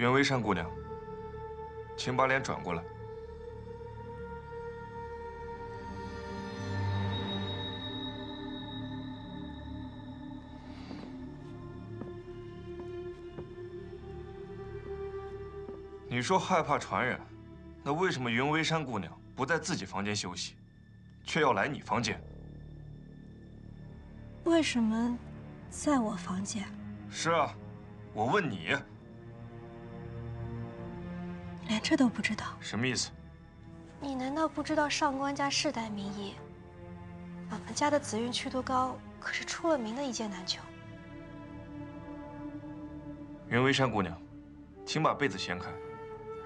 袁微山姑娘，请把脸转过来。你说害怕传染，那为什么云微山姑娘不在自己房间休息，却要来你房间？为什么在我房间？是啊，我问你。这都不知道，什么意思？你难道不知道上官家世代名医？俺们家的紫韵祛毒膏可是出了名的一件难求。云微山姑娘，请把被子掀开，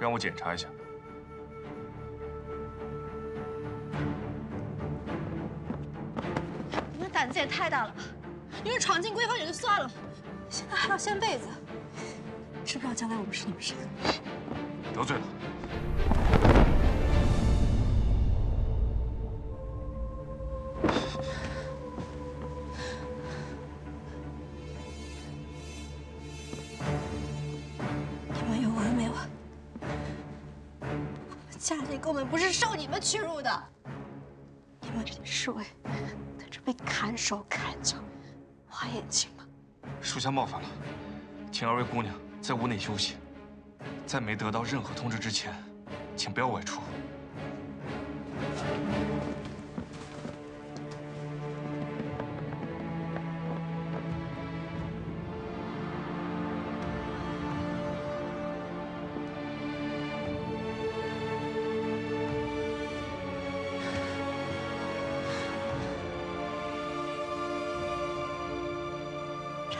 让我检查一下。你们胆子也太大了吧！你们闯进闺房也就算了，现在还要掀被子，知不知道将来我们是你们谁？得罪了。的，你们这些侍卫在这被砍手砍脚，花眼睛吧？属下冒犯了，请二位姑娘在屋内休息。在没得到任何通知之前，请不要外出。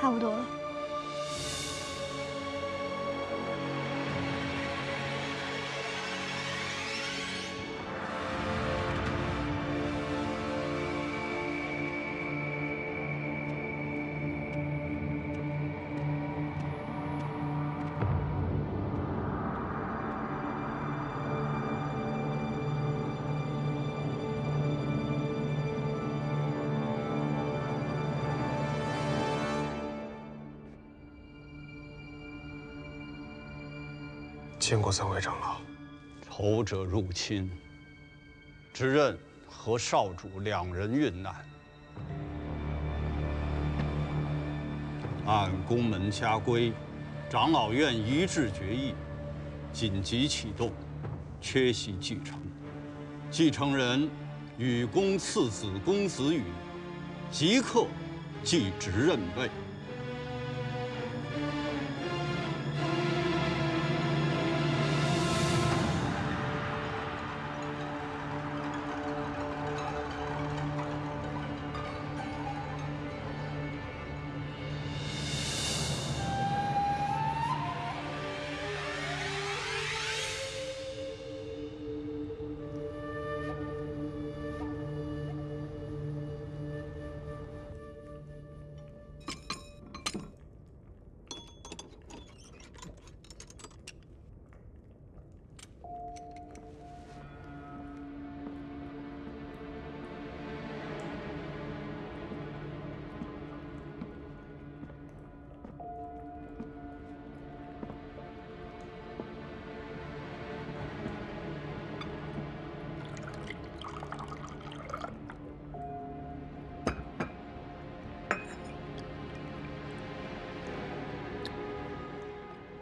差不多了。见过三位长老。仇者入侵，只认和少主两人遇难。按宫门家规，长老院一致决议，紧急启动，缺席继承。继承人与公次子公子羽，即刻继职任位。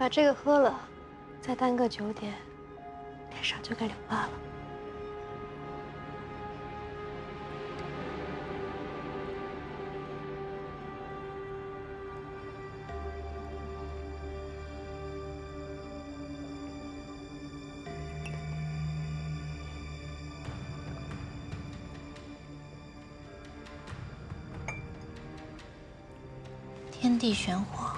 把这个喝了，再耽搁九点，脸上就该留疤了。天地玄黄。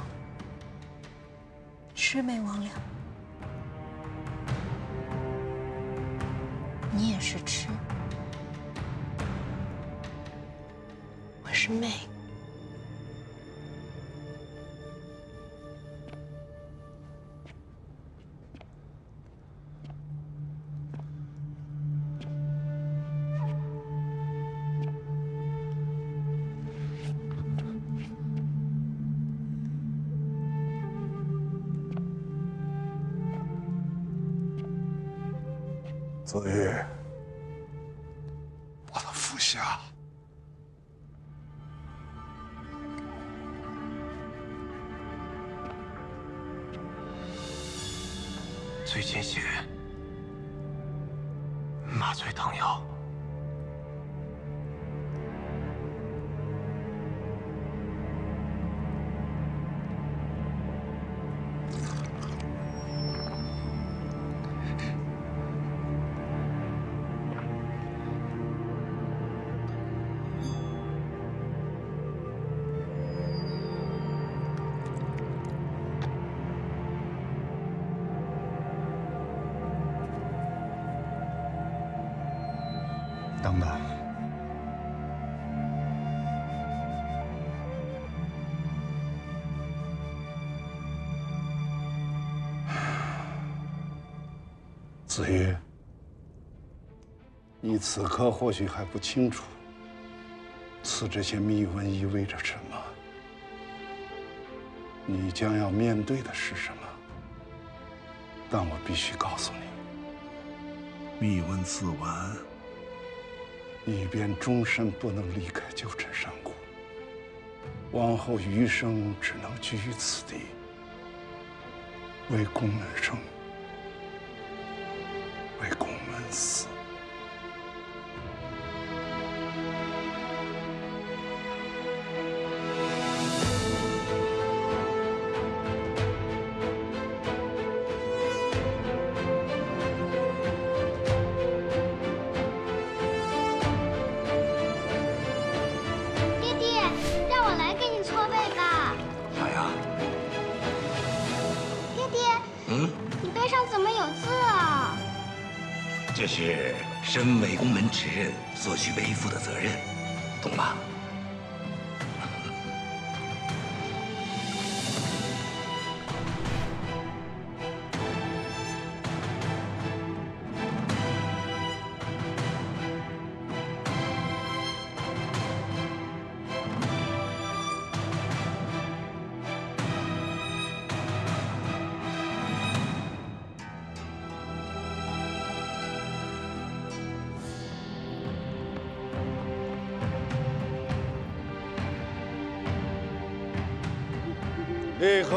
魑魅魍魉，子玉，你此刻或许还不清楚，此这些密文意味着什么，你将要面对的是什么。但我必须告诉你，密文自完。你便终身不能离开九尘山谷，往后余生只能居于此地，为宫门生，宫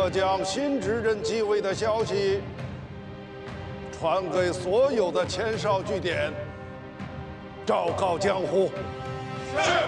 我将新执政继位的消息传给所有的前哨据点，昭告江湖。是。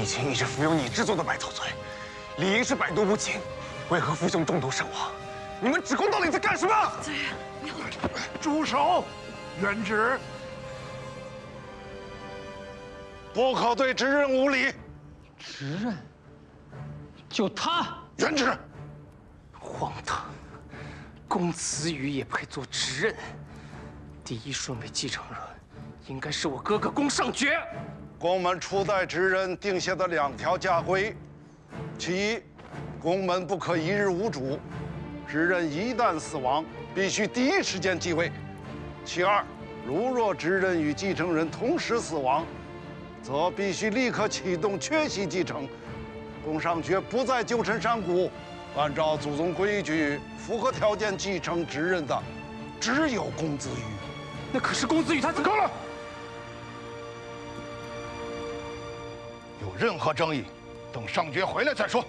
帝亲一直服用你制作的白头醉，理应是百毒不侵，为何父兄中毒身亡？你们指宫到底在干什么？子玉，住手！元直，不可对执任无礼。执任？就他？元直，荒唐！公子羽也配做执任？第一顺位继承人应该是我哥哥宫尚爵。宫门初代执任定下的两条家规：其一，宫门不可一日无主；执任一旦死亡，必须第一时间继位。其二，如若执任与继承人同时死亡，则必须立刻启动缺席继承。宫尚爵不在九尘山谷，按照祖宗规矩，符合条件继承执任的，只有公子羽。那可是公子羽他怎么？了！任何争议，等上爵回来再说。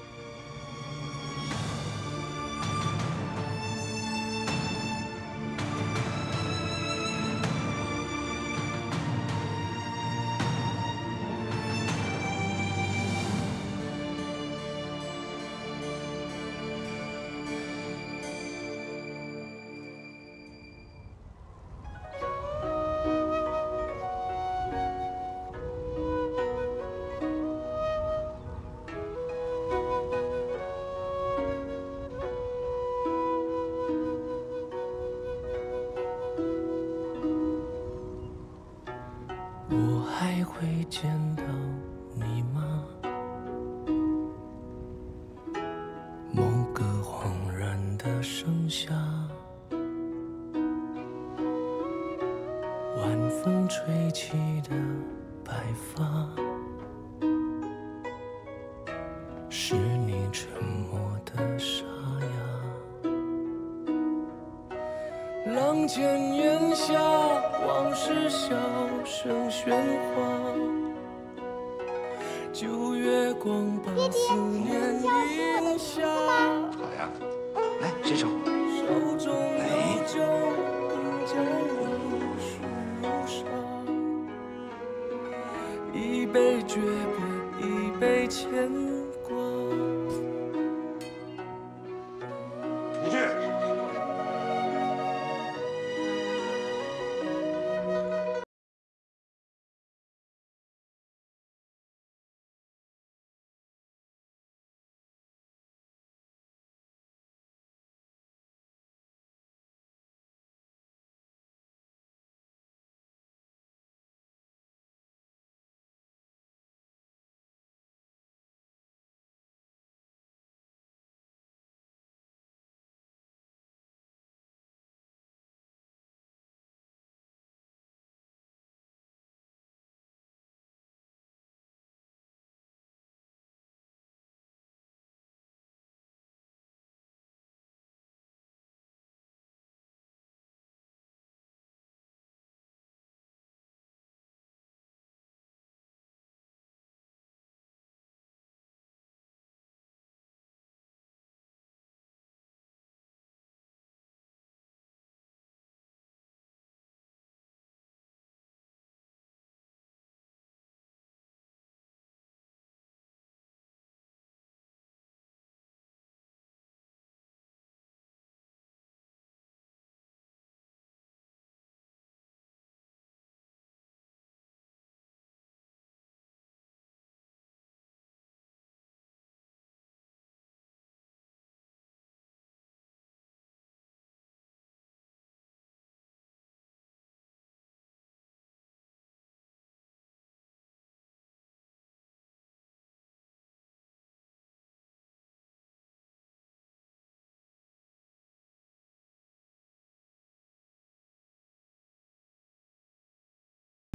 会见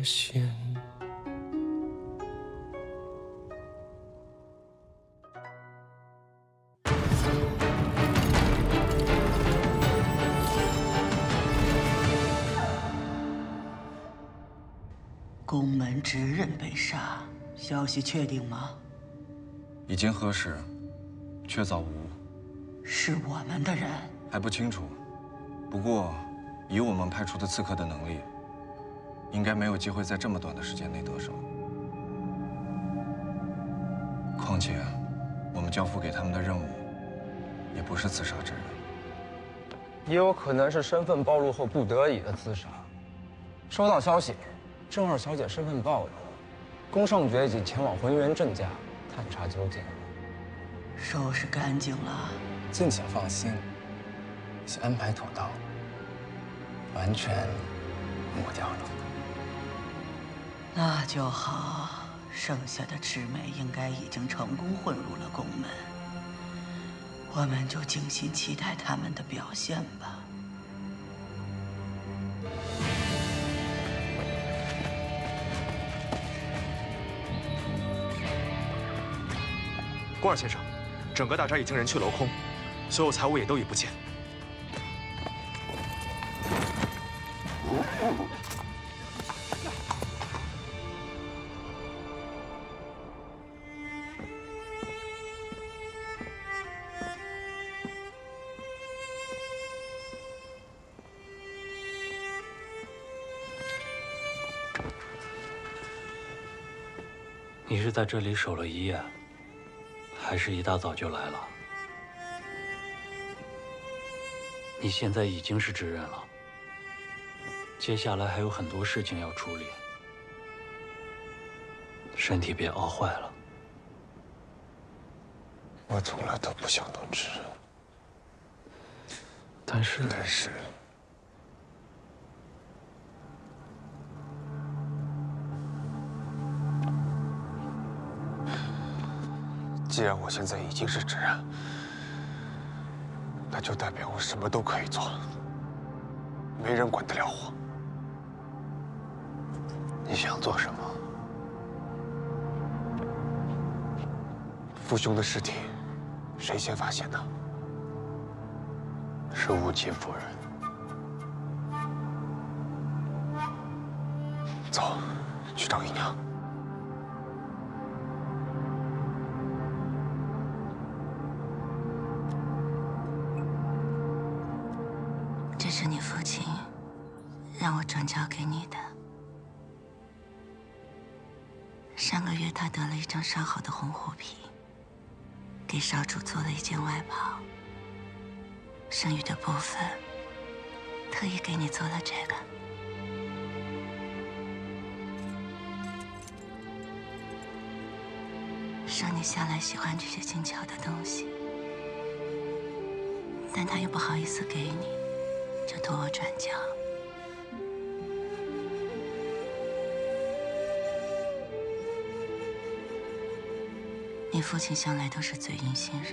线。宫门执刃被杀，消息确定吗？已经核实，确凿无误。是我们的人？还不清楚。不过，以我们派出的刺客的能力，应该没有机会在这么短的时间内得手。况且，我们交付给他们的任务，也不是刺杀之人。也有可能是身份暴露后不得已的自杀。收到消息，郑二小姐身份暴露，宫尚觉已经前往浑元郑家探查究竟。收拾干净了，敬请放心，已经安排妥当，完全抹掉了。那就好，剩下的魑魅应该已经成功混入了宫门，我们就静心期待他们的表现吧。郭二先生，整个大宅已经人去楼空，所有财物也都已不见。在这里守了一夜，还是一大早就来了？你现在已经是执刃了，接下来还有很多事情要处理，身体别熬坏了。我从来都不想当执人，但是，但是，既然我现在已经是执人，那就代表我什么都可以做，没人管得了我。你想做什么？父兄的尸体，谁先发现的？是雾姬夫人。给少主做了一件外袍。剩余的部分，特意给你做了这个。少你向来喜欢这些精巧的东西，但他又不好意思给你，就托我转交。你父亲向来都是嘴硬心软，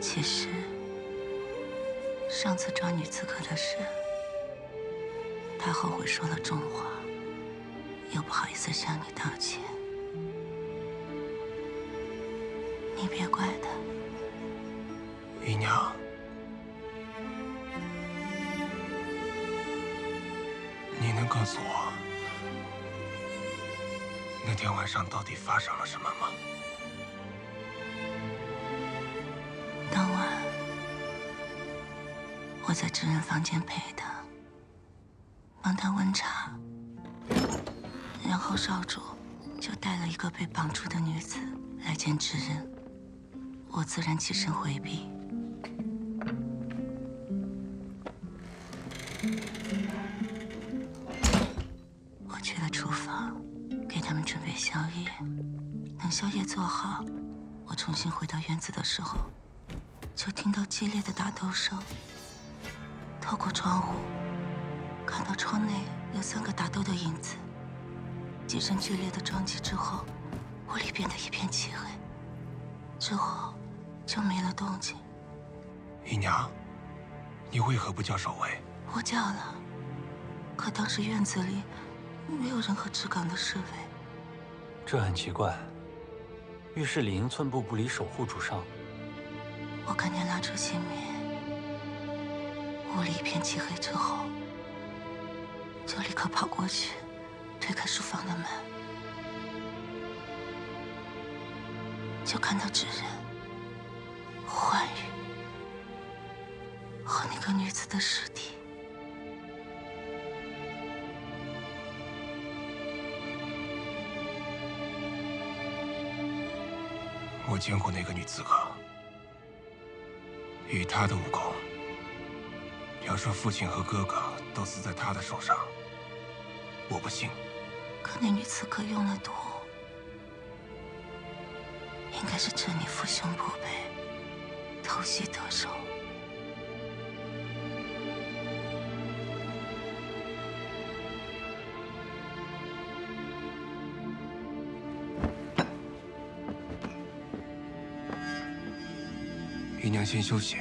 其实上次抓女刺客的事，他后悔说了重话，又不好意思向你道歉。上到底发生了什么吗？当晚，我在知人房间陪他，帮他温茶，然后少主就带了一个被绑住的女子来见知人，我自然起身回避。重新回到院子的时候，就听到激烈的打斗声。透过窗户，看到窗内有三个打斗的影子。几声剧烈的撞击之后，屋里变得一片漆黑。之后，就没了动静。姨娘，你为何不叫守卫？我叫了，可当时院子里没有任何治岗的侍卫。这很奇怪，浴室里应寸步不离守护主上。我看见蜡烛熄灭，屋里一片漆黑之后，就立刻跑过去，推开书房的门，就看到纸人、幻羽和那个女子的尸体。我见过那个女刺客，以她的武功，要说父亲和哥哥都死在她的手上，我不信。可那女刺客用了毒，应该是趁你父兄不备，偷袭得手。先休息，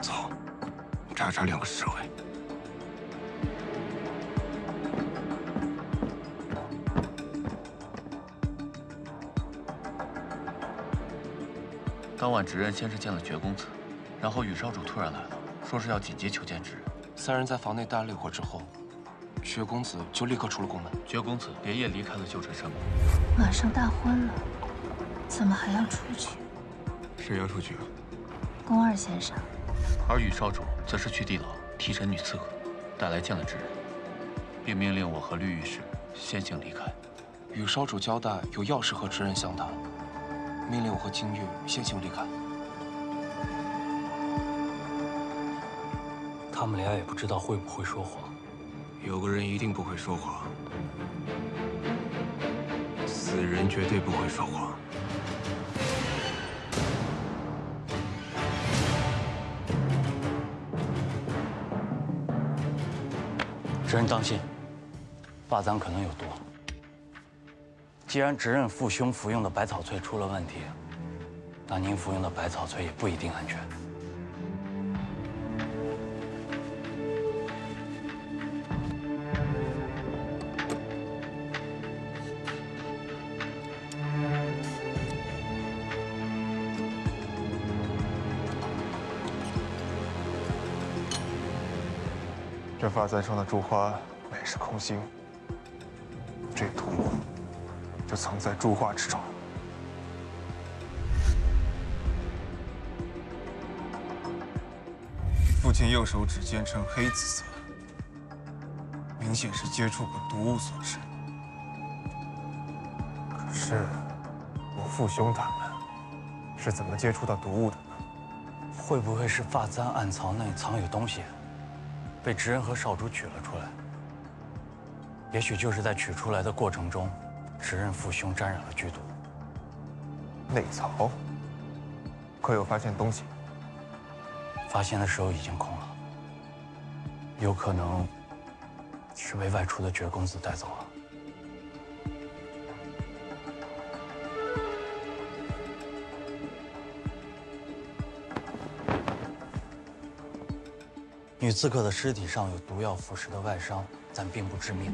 走，查查两个侍卫。当晚，执刃先是见了绝公子，然后羽少主突然来了，说是要紧急求见执人。三人在房内待了一会儿之后，绝公子就立刻出了宫门。绝公子连夜离开了旧城山门。马上大婚了，怎么还要出去？谁要出去啊？宫二先生，而羽少主则是去地牢提审女刺客，带来见了之人，并命令我和绿御史先行离开。羽少主交代有要事和执人相谈，命令我和金玉先行离开。他们俩也不知道会不会说谎。有个人一定不会说谎，死人绝对不会说谎。侄人当心，发簪可能有毒。既然侄认父兄服用的百草萃出了问题，那您服用的百草萃也不一定安全。发簪上的珠花乃是空心，这图就藏在珠画之中。父亲右手指尖呈黑紫色，明显是接触过毒物所致。可是，我父兄他们是怎么接触到毒物的呢？会不会是发簪暗槽内藏有东西，被直人和少主取了出来？也许就是在取出来的过程中，直人父兄沾染了剧毒。内槽？可有发现东西？发现的时候已经空了，有可能是被外出的绝公子带走了。女刺客的尸体上有毒药腐蚀的外伤，但并不致命。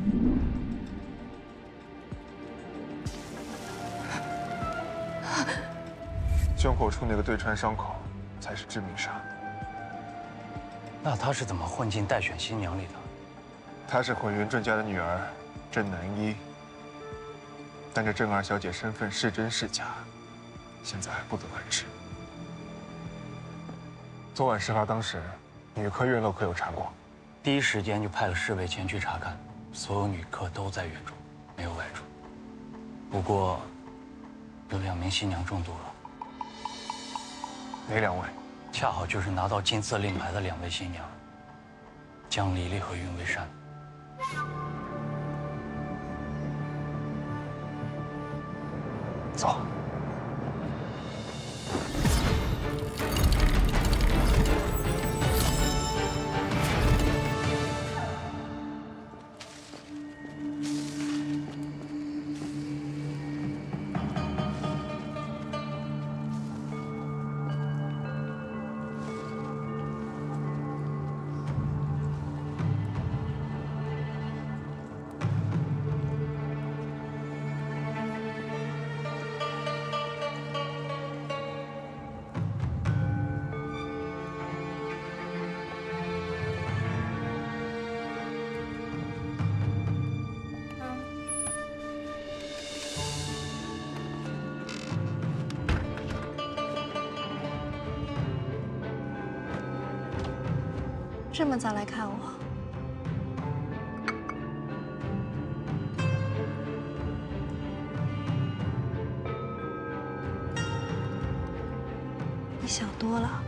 胸口处那个对穿伤口才是致命伤。那她是怎么混进待选新娘里的？她是混元郑家的女儿，郑南一。但这郑二小姐身份是真是假，现在还不得而知。昨晚事发当时，女客院落可有查过？第一时间就派了侍卫前去查看，所有女客都在院中，没有外出。不过，有两名新娘中毒了。哪两位？恰好就是拿到金色令牌的两位新娘，江黎黎和云为山。再来看我，你想多了。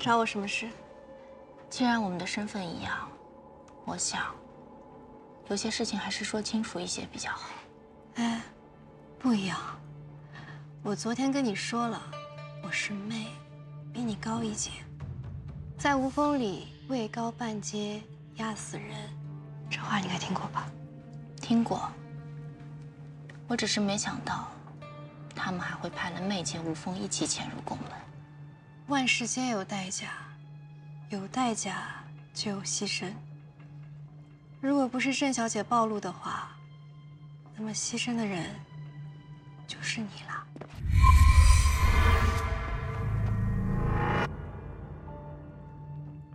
找我什么事？既然我们的身份一样，我想有些事情还是说清楚一些比较好。哎，不一样。我昨天跟你说了，我是妹，比你高一阶，在无风里位高半阶压死人，这话你应该听过吧？听过。我只是没想到，他们还会派了妹姐无风一起潜入宫门。万事皆有代价，有代价就有牺牲。如果不是郑小姐暴露的话，那么牺牲的人就是你了。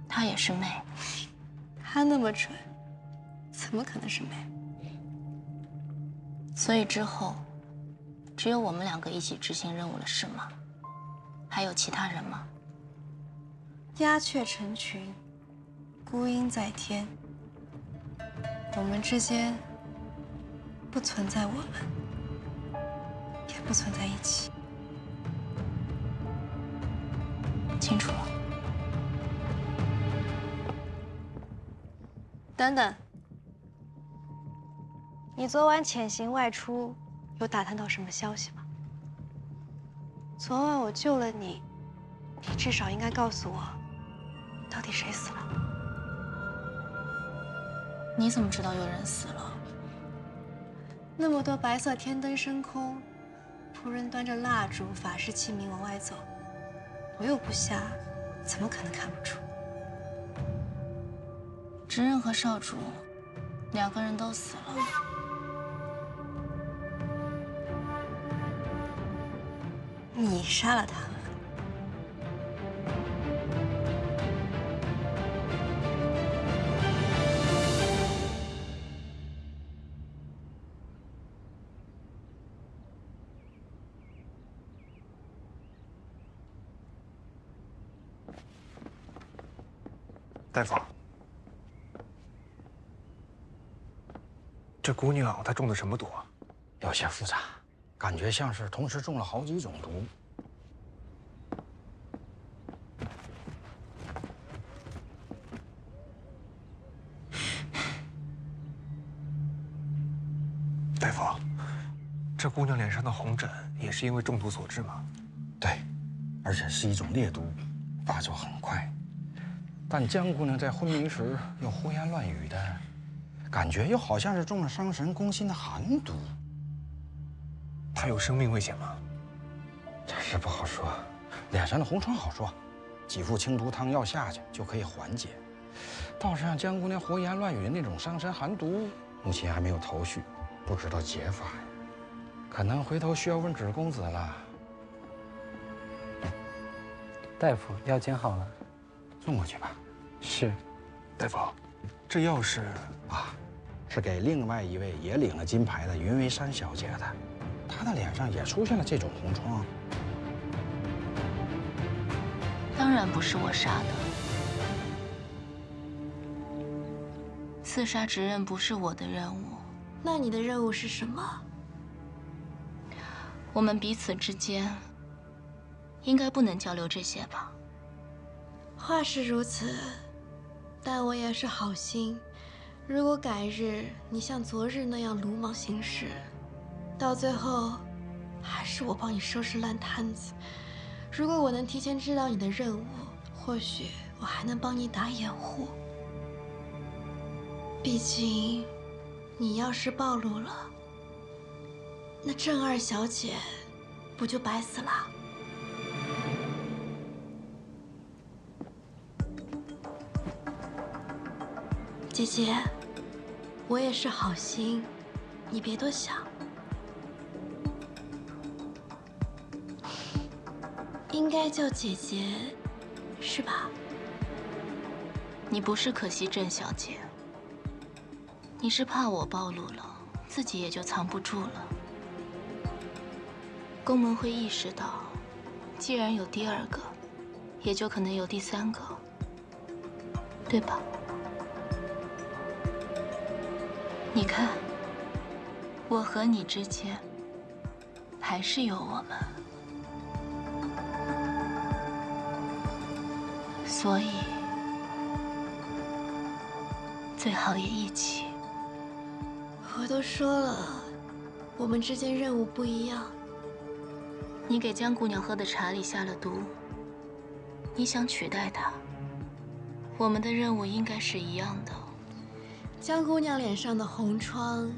她也是妹，她那么蠢，怎么可能是妹？所以之后只有我们两个一起执行任务了，是吗？还有其他人吗？鸦雀成群，孤鹰在天。我们之间不存在我们，也不存在一起。清楚了。等等，你昨晚潜行外出，有打探到什么消息吗？昨晚我救了你，你至少应该告诉我，到底谁死了？你怎么知道有人死了？那么多白色天灯升空，仆人端着蜡烛、法式器皿往外走，我又不瞎，怎么可能看不出？执刃和少主两个人都死了，你杀了他们。大夫，这姑娘她中的什么毒啊？有些复杂，感觉像是同时中了好几种毒。大夫，这姑娘脸上的红疹也是因为中毒所致吗？对，而且是一种烈毒，发作很快。但江姑娘在昏迷时又胡言乱语的，感觉又好像是中了伤神攻心的寒毒。她有生命危险吗？这事不好说。脸上的红疮好说，几副清毒汤药下去就可以缓解。倒是像江姑娘胡言乱语的那种伤神寒毒，目前还没有头绪，不知道解法呀。可能回头需要问芷公子了。大夫，药煎好了，送过去吧。是，大夫，这药是啊，是给另外一位也领了金牌的云为山小姐的，她的脸上也出现了这种红疮。当然不是我杀的，刺杀执刃不是我的任务。那你的任务是什么？我们彼此之间应该不能交流这些吧？话是如此，但我也是好心。如果改日你像昨日那样鲁莽行事，到最后还是我帮你收拾烂摊子。如果我能提前知道你的任务，或许我还能帮你打掩护。毕竟，你要是暴露了，那郑二小姐不就白死了？姐姐，我也是好心，你别多想。应该叫姐姐，是吧？你不是可惜郑小姐，你是怕我暴露了，自己也就藏不住了。宫门会意识到，既然有第二个，也就可能有第三个，对吧？你看，我和你之间还是有我们。所以，最好也一起。我都说了，我们之间任务不一样。你给江姑娘喝的茶里下了毒，你想取代她，我们的任务应该是一样的。江姑娘脸上的红疮，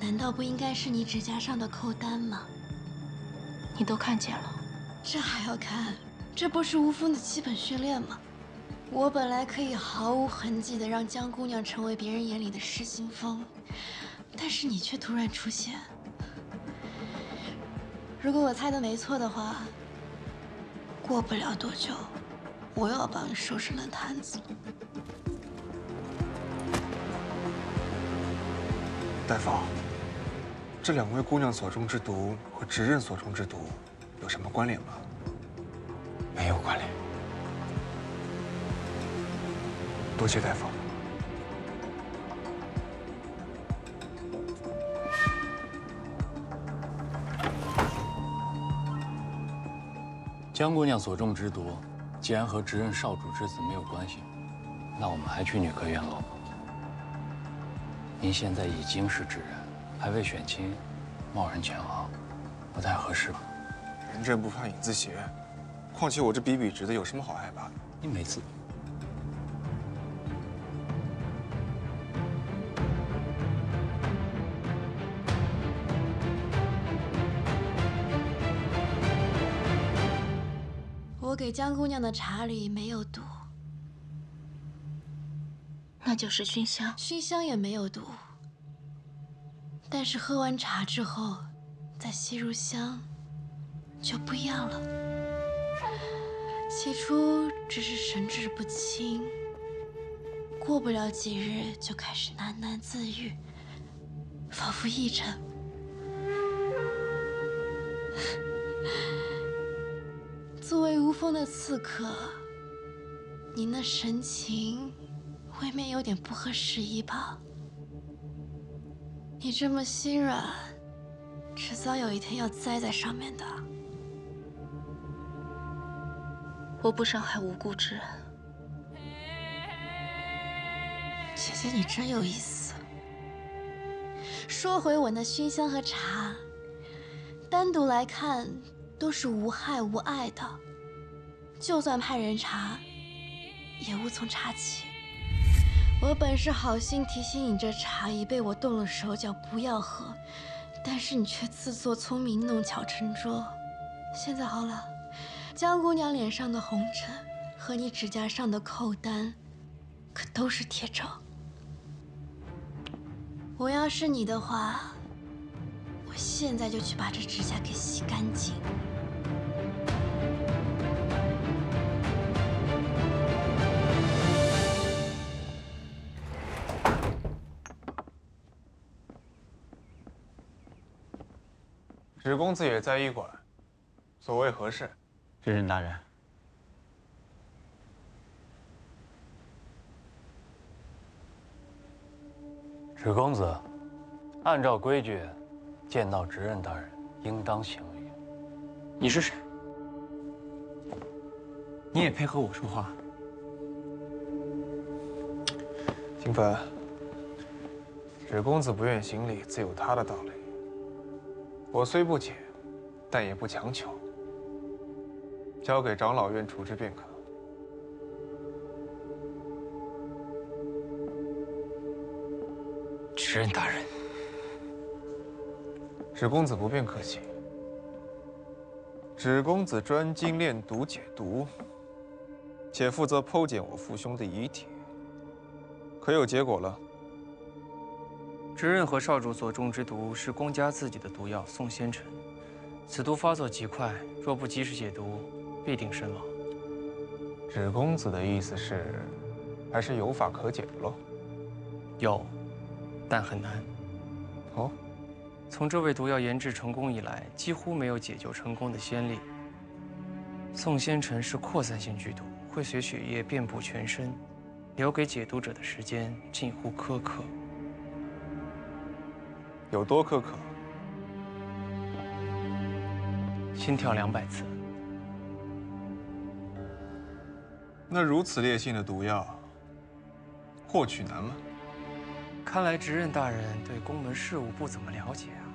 难道不应该是你指甲上的扣丹吗？你都看见了，这还要看？这不是吴峰的基本训练吗？我本来可以毫无痕迹的让江姑娘成为别人眼里的失心疯，但是你却突然出现。如果我猜的没错的话，过不了多久，我又要帮你收拾烂摊子了。大夫，这两位姑娘所中之毒和执刃所中之毒有什么关联吗？没有关联。多谢大夫。江姑娘所中之毒，既然和执刃少主之子没有关系，那我们还去女科院喽？您现在已经是执刃，还未选亲，贸然前往，不太合适吧？人正不怕影子斜，况且我这笔笔直的有什么好害怕的？你每次。我给江姑娘的茶里没有毒，那就是熏香。熏香也没有毒，但是喝完茶之后，再吸入香，就不一样了。起初只是神志不清，过不了几日就开始喃喃自语，仿佛一尘。作为无风的刺客，你那神情未免有点不合时宜吧？你这么心软，迟早有一天要栽在上面的。我不伤害无辜之人。姐姐，你真有意思。说回我那熏香和茶，单独来看都是无害无碍的，就算派人查，也无从查起。我本是好心提醒你，这茶已被我动了手脚，不要喝，但是你却自作聪明，弄巧成拙。现在好了，江姑娘脸上的红疹和你指甲上的扣单，可都是铁证。我要是你的话，我现在就去把这指甲给洗干净。芷公子也在医馆，所谓何事？知人大人，史公子，按照规矩，见到执刃大人应当行礼。你是谁？你也配合我说话？金凡，史公子不愿行礼，自有他的道理。我虽不解，但也不强求，交给长老院处置便可。执刃大人，芷公子不便客气。芷公子专精炼毒解毒，且负责剖检我父兄的遗体，可有结果了？执刃和少主所中之毒是公家自己的毒药宋仙尘，此毒发作极快，若不及时解毒，必定身亡。芷公子的意思是，还是有法可解的喽？有，但很难。哦，从这味毒药研制成功以来，几乎没有解救成功的先例。宋仙尘是扩散性剧毒，会随血液遍布全身，留给解毒者的时间近乎苛刻。有多苛刻？心跳两百次。那如此烈性的毒药，获取难吗？看来执刃大人对宫门事务不怎么了解啊。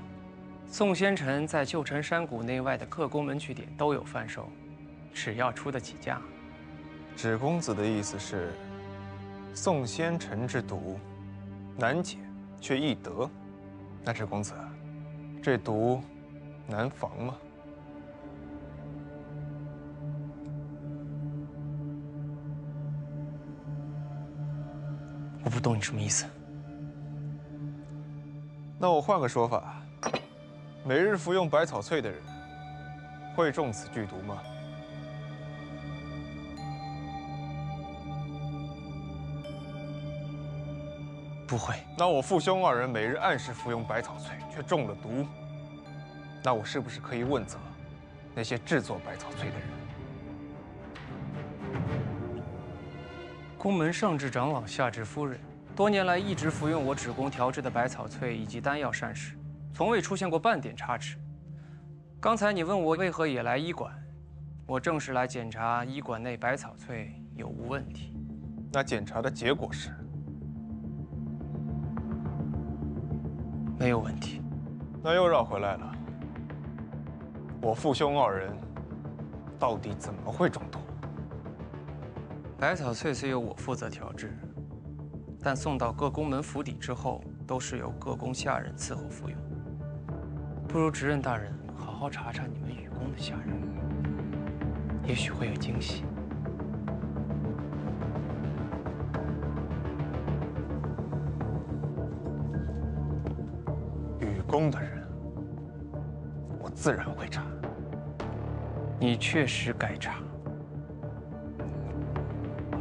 宋仙臣在旧城山谷内外的各宫门据点都有贩售，只要出得起价。芷公子的意思是，宋仙臣之毒难解却易得，那是公子，这毒难防吗？我不懂你什么意思。那我换个说法，每日服用百草萃的人，会中此剧毒吗？不会。那我父兄二人每日按时服用百草萃，却中了毒，那我是不是可以问责那些制作百草萃的人？宫门上至长老，下至夫人，多年来一直服用我芷宫调制的百草萃以及丹药膳食，从未出现过半点差池。刚才你问我为何也来医馆，我正是来检查医馆内百草萃有无问题。那检查的结果是？没有问题。那又绕回来了。我父兄二人到底怎么会中毒？百草萃虽由我负责调制，但送到各宫门府邸之后，都是由各宫下人伺候服用。不如执刃大人好好查查你们雨宫的下人，也许会有惊喜。雨宫的人，我自然会查。你确实该查。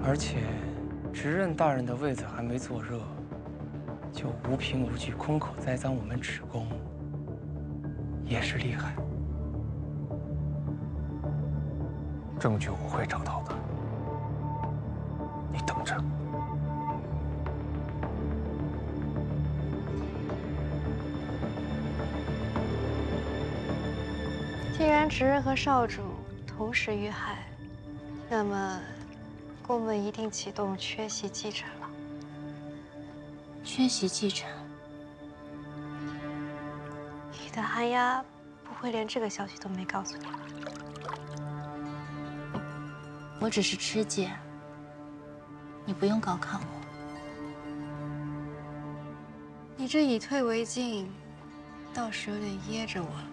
而且，执刃大人的位子还没坐热，就无凭无据空口栽赃我们芷宫，也是厉害。证据我会找到的，你等着。既然执刃和少主同时遇害，那么宫门一定启动缺席继承了。缺席继承，你的寒鸦不会连这个消息都没告诉你吧？我只是吃惊，你不用高看我。你这以退为进，倒是有点噎着我了。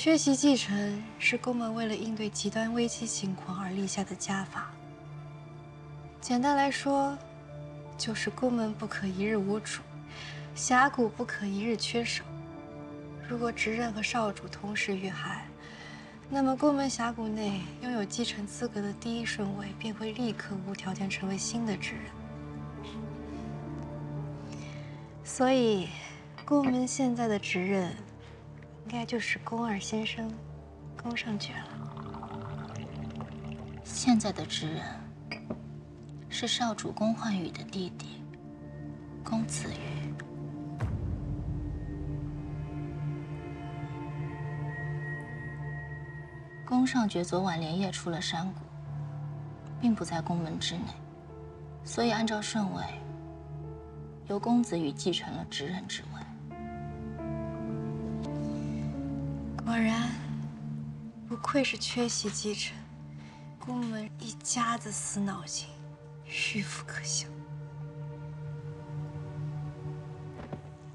缺席继承是宫门为了应对极端危机情况而立下的家法。简单来说，就是宫门不可一日无主，峡谷不可一日缺守。如果执刃和少主同时遇害，那么宫门峡谷内拥有继承资格的第一顺位便会立刻无条件成为新的执刃。所以，宫门现在的执刃。应该就是宫二先生，宫上爵了。现在的执人是少主宫焕宇的弟弟，宫子宇。宫上爵昨晚连夜出了山谷，并不在宫门之内，所以按照顺位，由公子羽继承了执人之位。果然，不愧是缺席继承，宫门一家子死脑筋，迂腐可笑。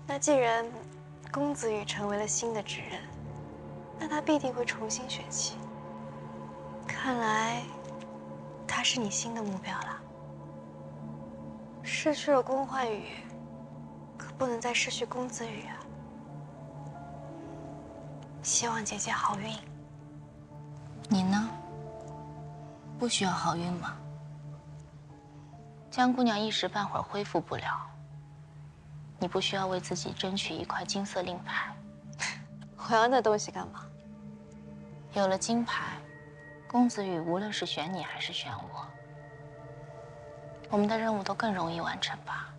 那既然公子羽成为了新的执刃，那他必定会重新选妻。看来，他是你新的目标了。失去了宫焕宇，可不能再失去公子羽啊。希望姐姐好运。你呢？不需要好运吗？江姑娘一时半会儿恢复不了，你不需要为自己争取一块金色令牌。我要那东西干嘛？有了金牌，公子羽无论是选你还是选我，我们的任务都更容易完成吧？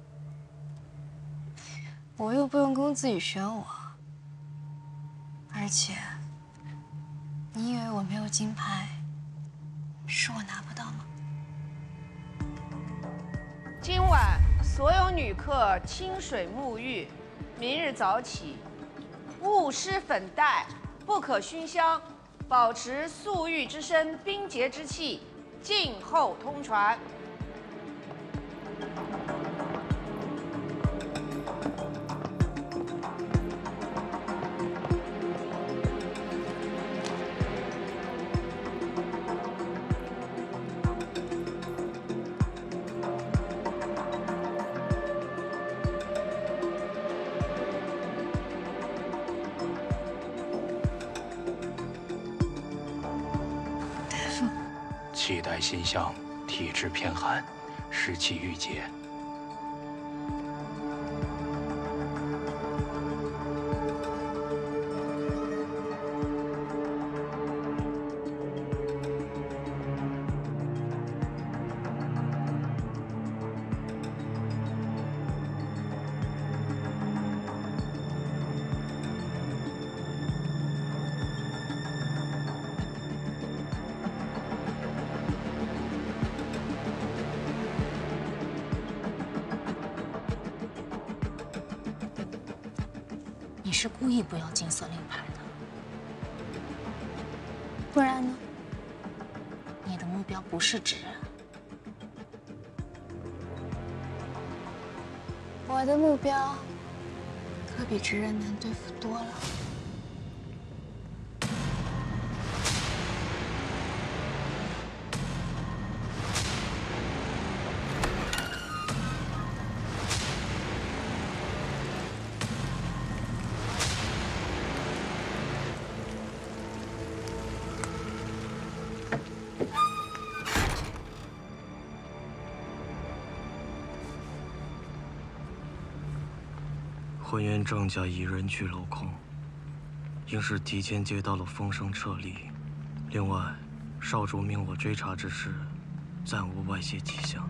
我又不用公子羽选我。而且，你以为我没有金牌，是我拿不到吗？今晚所有女客清水沐浴，明日早起勿施粉黛，不可熏香，保持素玉之身冰洁之气，静候通传。天寒，湿气郁结。是故意不要金色令牌的，不然呢？你的目标不是直人，我的目标可比直人难对付多了。郑家已人去楼空，应是提前接到了风声撤离。另外，少主命我追查之事，暂无外泄迹象。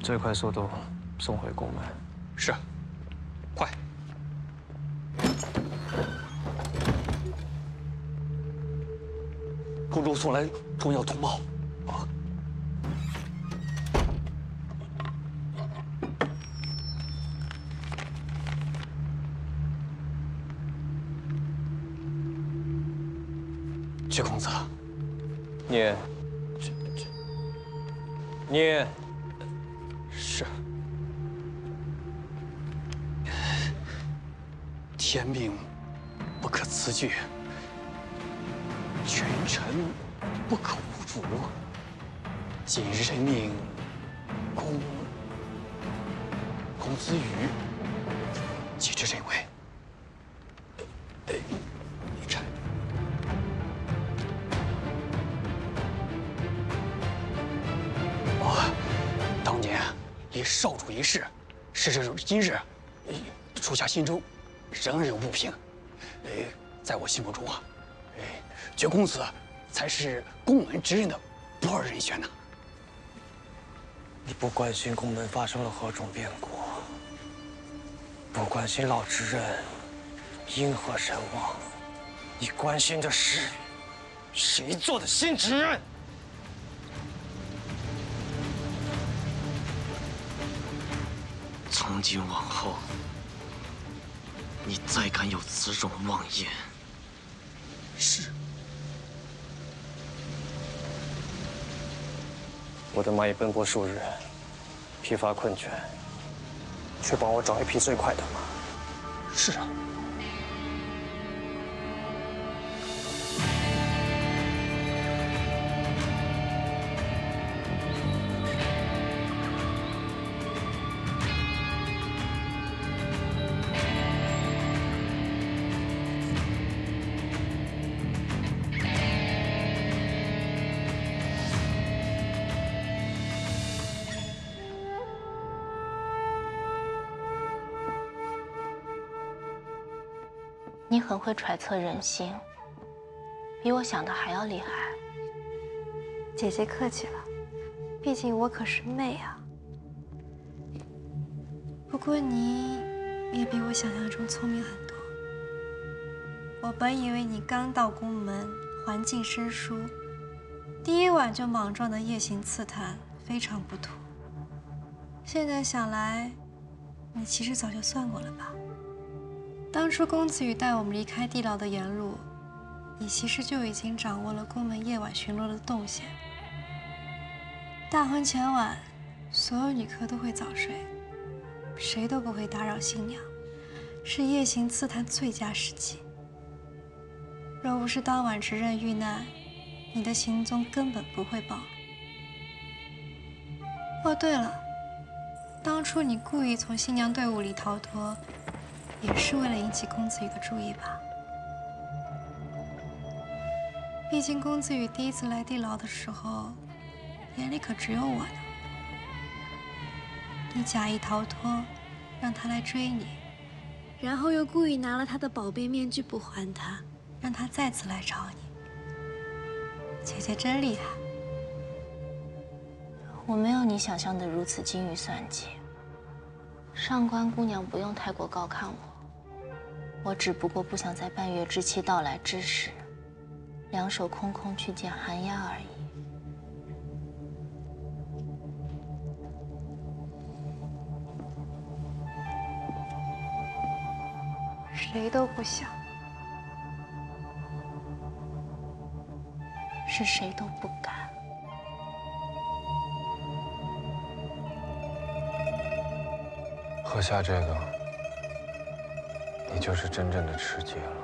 最快速度送回宫门。是，送来重要通报。啊薛公子，你，这这你，是。天命不可辞据，群臣不可无主。今日任命公公子羽继之这位。臣哦，当年离少主一事，时至今日，属下心中。仍有不平，哎，在我心目中啊，哎，绝公子才是宫门之任的不二人选呐。你不关心宫门发生了何种变故，不关心老之人因何身亡，你关心的是谁做的新之人？从今往后。你再敢有此种妄言，是我的马已奔波数日，疲乏困倦，去帮我找一匹最快的马。是啊。很会揣测人心，比我想的还要厉害。姐姐客气了，毕竟我可是妹啊。不过你也比我想象中聪明很多。我本以为你刚到宫门，环境生疏，第一晚就莽撞的夜行刺探，非常不妥。现在想来，你其实早就算过了吧？当初公子羽带我们离开地牢的沿路，你其实就已经掌握了宫门夜晚巡逻的动线。大婚前晚，所有女客都会早睡，谁都不会打扰新娘，是夜行刺探最佳时机。若不是当晚执刃遇难，你的行踪根本不会暴露。哦，对了，当初你故意从新娘队伍里逃脱。也是为了引起公子羽的注意吧？毕竟公子羽第一次来地牢的时候，眼里可只有我呢。你假意逃脱，让他来追你，然后又故意拿了他的宝贝面具不还他，让他再次来找你。姐姐真厉害。我没有你想象的如此精于算计。上官姑娘不用太过高看我。我只不过不想在半月之期到来之时，两手空空去见寒鸦而已。谁都不想，是谁都不敢。喝下这个。你就是真正的吃鸡了。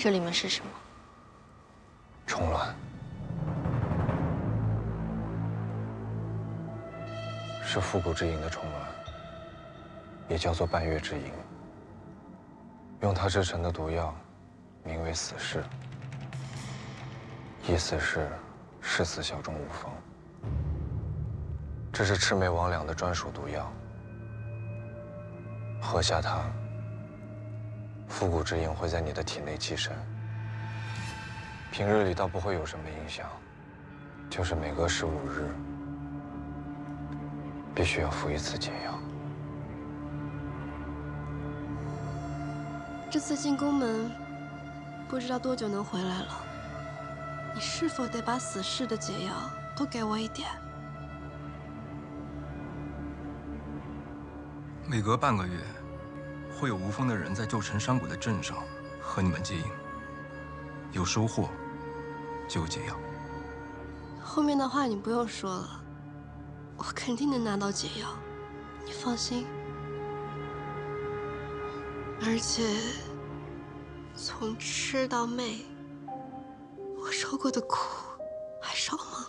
这里面是什么？虫卵，是复古之影的虫卵，也叫做半月之影。用它制成的毒药，名为死士，意思是誓死效忠无风。这是魑魅魍魉的专属毒药，喝下它，复古之影会在你的体内寄生。平日里倒不会有什么影响，就是每隔十五日，必须要服一次解药。这次进宫门，不知道多久能回来了。你是否得把死士的解药都给我一点？每隔半个月，会有无风的人在旧城山谷的镇上和你们接应。有收获，就有解药。后面的话你不用说了，我肯定能拿到解药，你放心。而且，从吃到魅，我受过的苦还少吗？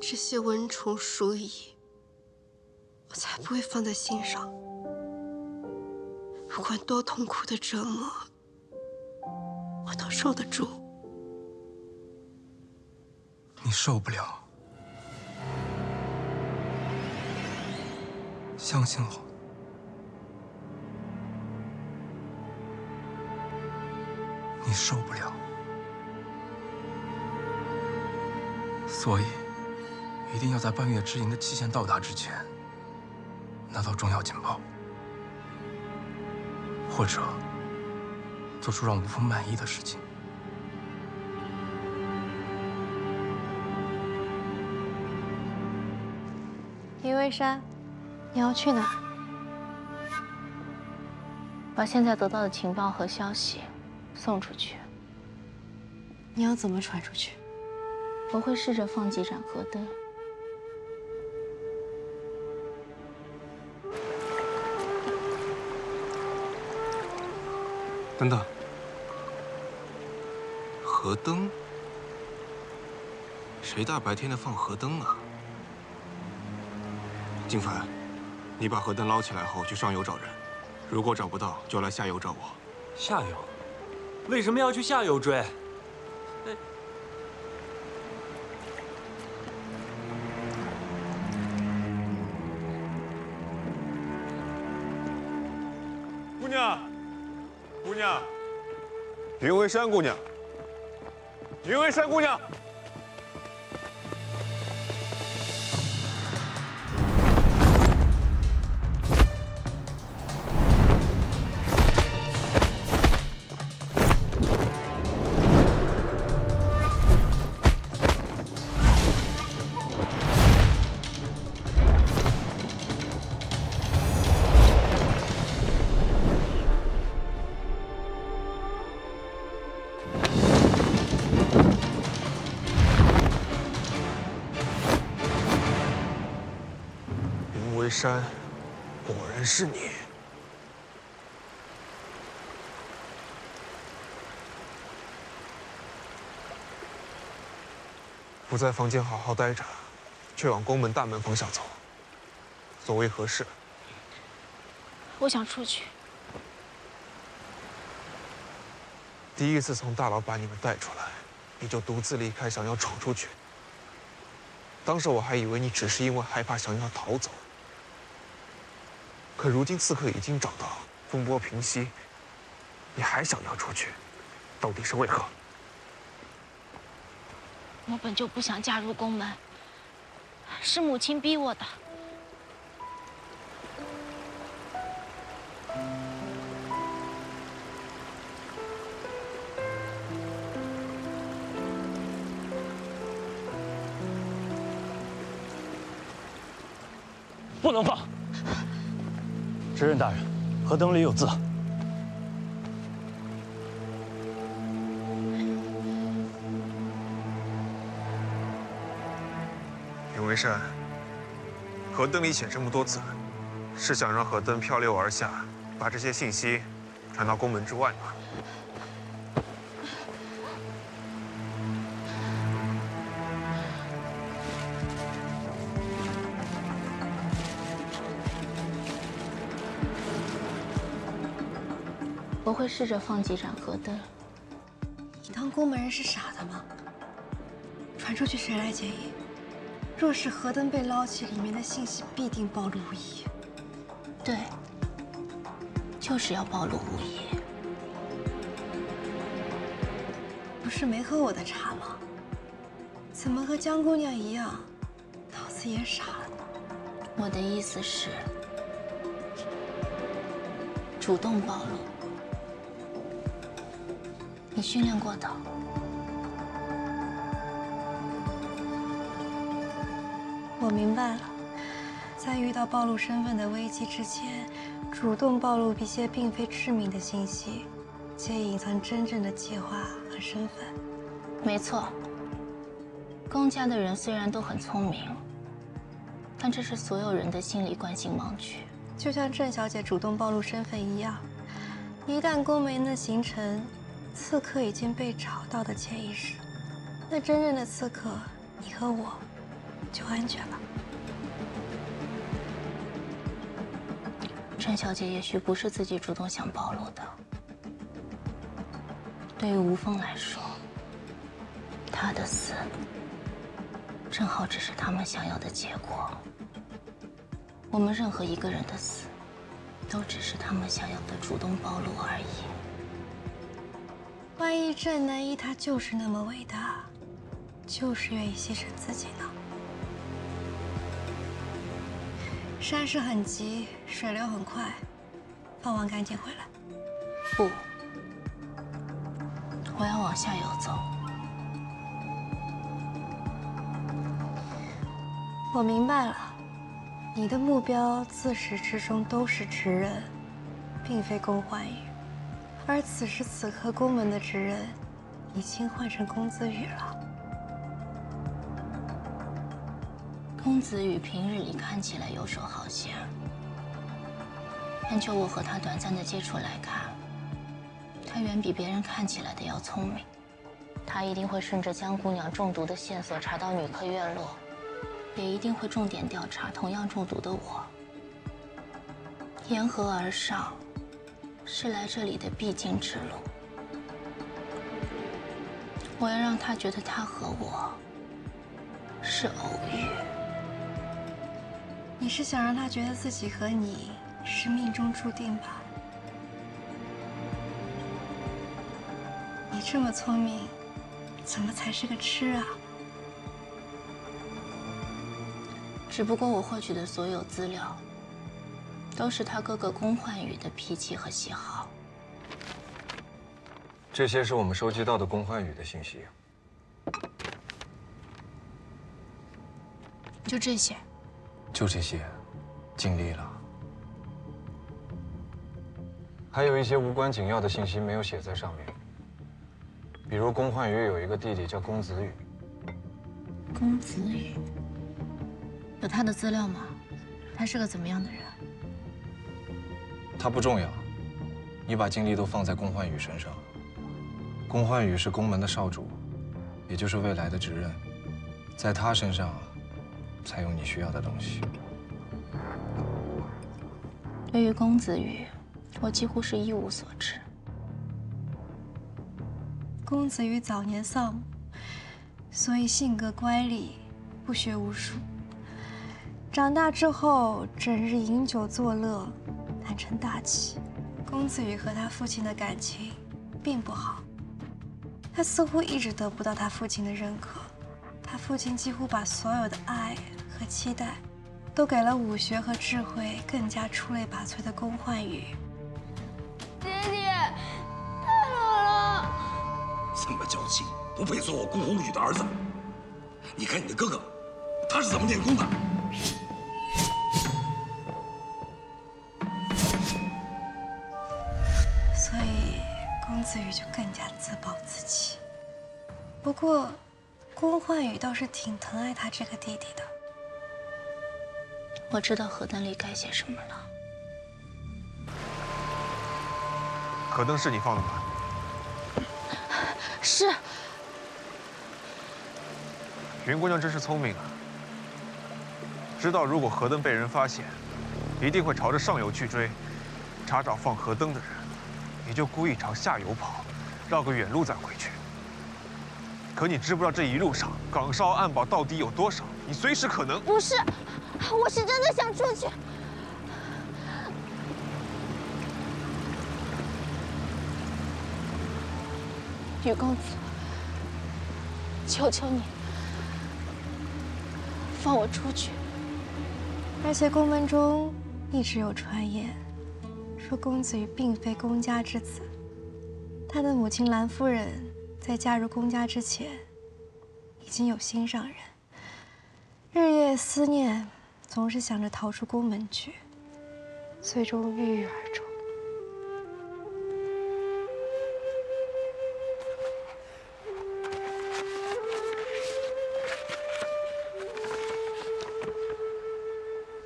这些蚊虫鼠蚁，我才不会放在心上。不管多痛苦的折磨，我都受得住。你受不了，相信我。你受不了，所以一定要在半月之营的期限到达之前拿到重要情报，或者做出让吴峰满意的事情。林微山，你要去哪儿？把现在得到的情报和消息。送出去，你要怎么传出去？我会试着放几盏河灯。等等，河灯？谁大白天的放河灯啊？金凡，你把河灯捞起来后去上游找人，如果找不到，就来下游找我。下游？为什么要去下游追？山姑娘，云为山姑娘。山，果然是你！不在房间好好待着，却往宫门大门方向走，所为何事？我想出去。第一次从大牢把你们带出来，你就独自离开，想要闯出去。当时我还以为你只是因为害怕，想要逃走。可如今刺客已经找到，风波平息，你还想要出去，到底是为何？我本就不想嫁入宫门，是母亲逼我的。不能放！时任大人，河灯里有字。尹为善，河灯里写这么多字，是想让河灯漂流而下，把这些信息传到宫门之外吗？会试着放几盏河灯。你当宫门人是傻的吗？传出去谁来接应？若是河灯被捞起，里面的信息必定暴露无遗。对，就是要暴露无遗。不是没喝我的茶吗？怎么和江姑娘一样，脑子也傻了呢？我的意思是，主动暴露。你训练过的。我明白了，在遇到暴露身份的危机之前，主动暴露一些并非致命的信息，且隐藏真正的计划和身份。没错，公家的人虽然都很聪明，但这是所有人的心理惯性盲区。就像郑小姐主动暴露身份一样，一旦宫门的形成，刺客已经被找到的潜意识，那真正的刺客，你和我，就安全了。陈小姐也许不是自己主动想暴露的。对于吴峰来说，他的死正好只是他们想要的结果。我们任何一个人的死，都只是他们想要的主动暴露而已。万一郑南一他就是那么伟大，就是愿意牺牲自己呢？山势很急，水流很快，放完赶紧回来。不，我要往下游走。我明白了，你的目标自始至终都是直人，并非宫焕宇。而此时此刻，宫门的职人已经换成公子羽了。公子羽平日里看起来游手好闲，但就我和他短暂的接触来看，他远比别人看起来的要聪明。他一定会顺着江姑娘中毒的线索查到女客院落，也一定会重点调查同样中毒的我。沿河而上。是来这里的必经之路。我要让他觉得他和我是偶遇。你是想让他觉得自己和你是命中注定吧？你这么聪明，怎么才是个痴啊？只不过我获取的所有资料。都是他哥哥宫焕宇的脾气和喜好。这些是我们收集到的宫焕宇的信息。就这些。就这些，尽力了。还有一些无关紧要的信息没有写在上面，比如宫焕宇有一个弟弟叫龚子羽。公子宇，有他的资料吗？他是个怎么样的人？他不重要，你把精力都放在宫焕宇身上。宫焕宇是宫门的少主，也就是未来的执刃，在他身上才有你需要的东西。对于公子羽，我几乎是一无所知。公子羽早年丧母，所以性格乖戾，不学无术。长大之后，整日饮酒作乐。贪成大器，公子羽和他父亲的感情并不好。他似乎一直得不到他父亲的认可，他父亲几乎把所有的爱和期待，都给了武学和智慧更加出类拔萃的宫焕宇。爹爹，太冷了。这么娇气，不配做我宫红羽的儿子。你看你的哥哥，他是怎么练功的？不过，宫焕宇倒是挺疼爱他这个弟弟的。我知道河灯里该写什么了。河灯是你放的吧？是。云姑娘真是聪明啊，知道如果河灯被人发现，一定会朝着上游去追，查找放河灯的人，你就故意朝下游跑，绕个远路再回去。可你知不知道这一路上岗哨暗堡到底有多少？你随时可能……不是，我是真的想出去。雨公子，求求你，放我出去。而且宫门中一直有传言，说公子羽并非宫家之子，他的母亲兰夫人在嫁入公家之前，已经有心上人，日夜思念，总是想着逃出宫门去，最终郁郁而终。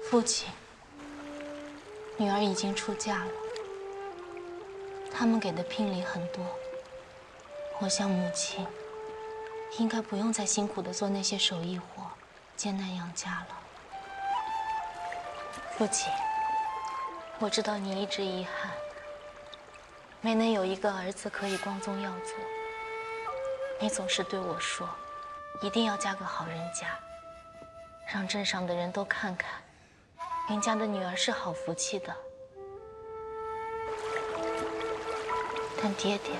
父亲，女儿已经出嫁了，他们给的聘礼很多。我想母亲应该不用再辛苦的做那些手艺活，艰难养家了。父亲，我知道你一直遗憾，没能有一个儿子可以光宗耀祖。你总是对我说，一定要嫁个好人家，让镇上的人都看看。云家的女儿是好福气的，但爹爹，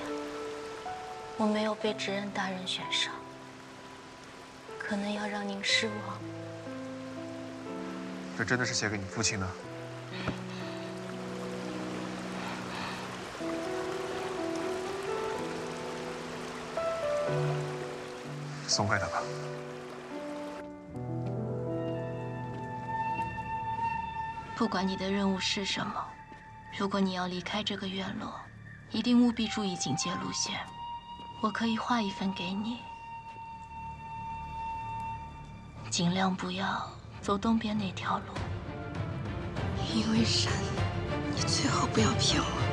我没有被知恩大人选上，可能要让您失望。这真的是写给你父亲的？送给他吧。不管你的任务是什么，如果你要离开这个院落，一定务必注意警戒路线。我可以画一份给你，尽量不要走东边那条路。因为山，你最好不要骗我。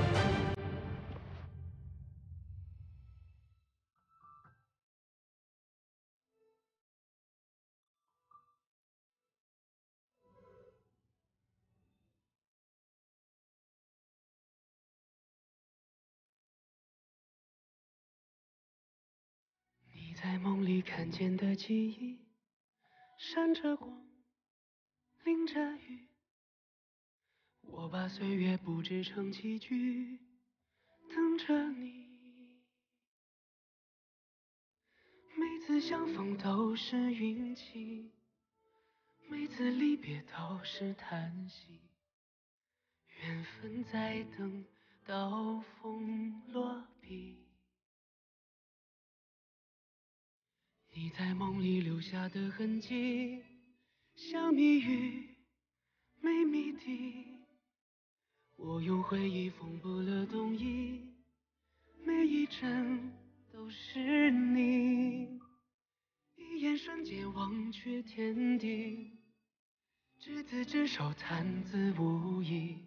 看见的记忆，闪着光，淋着雨。我把岁月布置成棋局，等着你。每次相逢都是运气，每次离别都是叹息。缘分在等，刀锋在梦里留下的痕迹，像谜语，没谜底。我用回忆缝补了冬衣，每一针都是你。一眼瞬间忘却天地，执子之手，叹字无意，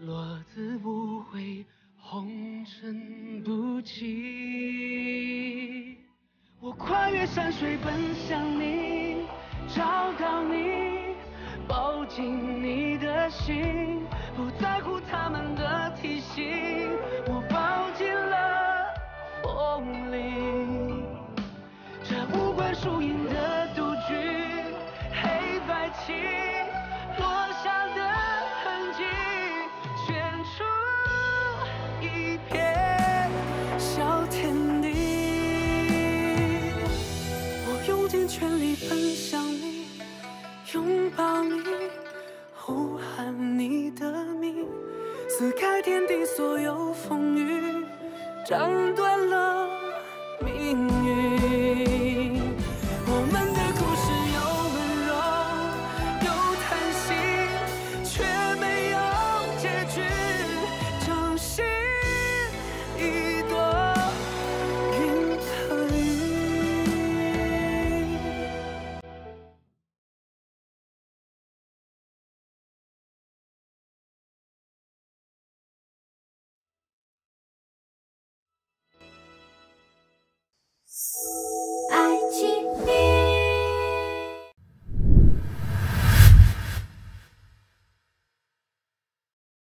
落子无悔，红尘不弃。我跨越山水奔向你，找到你，抱紧你的心，不在乎他们的提醒，我抱紧了风里。这无关输赢的全力奔向你拥抱你呼喊你的名。撕开天地所有风雨斩断了命运。